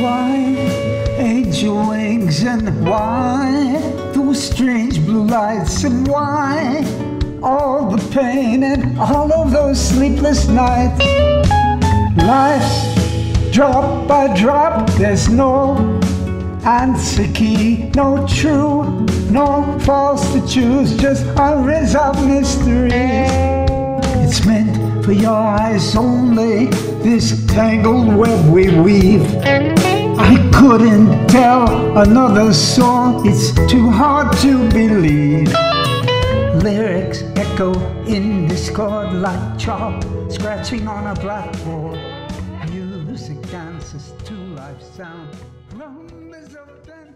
Why angel wings and why strange blue lights and why all the pain and all of those sleepless nights? Life's drop by drop, there's no answer key, no true, no false to choose, just unresolved mysteries. It's meant for your eyes only, this tangled web we weave. I couldn't tell another song, it's too hard to believe. Lyrics echo in discord like chalk, scratching on a blackboard. Music dances to life sound, rumbles up and